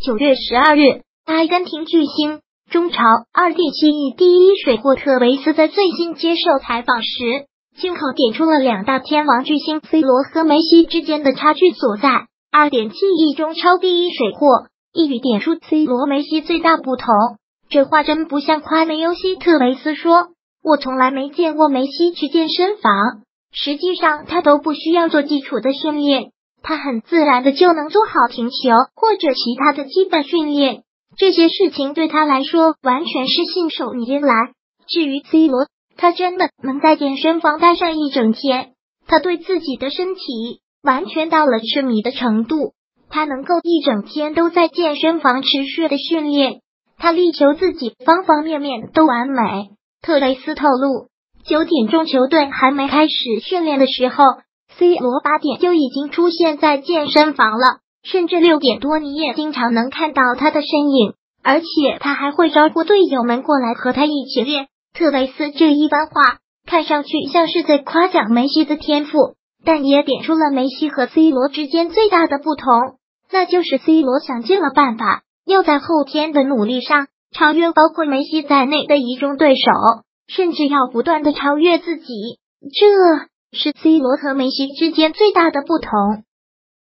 九月十二日，阿根廷巨星中超二点七亿第一水货特维斯在最新接受采访时，亲口点出了两大天王巨星 C 罗和梅西之间的差距所在。二点七亿中超第一水货，一语点出 C 罗梅西最大不同。这话真不像夸梅尤西特维斯说：“我从来没见过梅西去健身房，实际上他都不需要做基础的训练。”他很自然的就能做好停球或者其他的基本训练，这些事情对他来说完全是信手拈来。至于 C 罗，他真的能在健身房待上一整天，他对自己的身体完全到了痴迷的程度，他能够一整天都在健身房持续的训练，他力求自己方方面面都完美。特雷斯透露，九点钟球队还没开始训练的时候。C 罗八点就已经出现在健身房了，甚至六点多你也经常能看到他的身影，而且他还会招呼队友们过来和他一起练。特雷斯这一番话看上去像是在夸奖梅西的天赋，但也点出了梅西和 C 罗之间最大的不同，那就是 C 罗想尽了办法要在后天的努力上超越包括梅西在内的一众对手，甚至要不断的超越自己。这。是 C 罗和梅西之间最大的不同。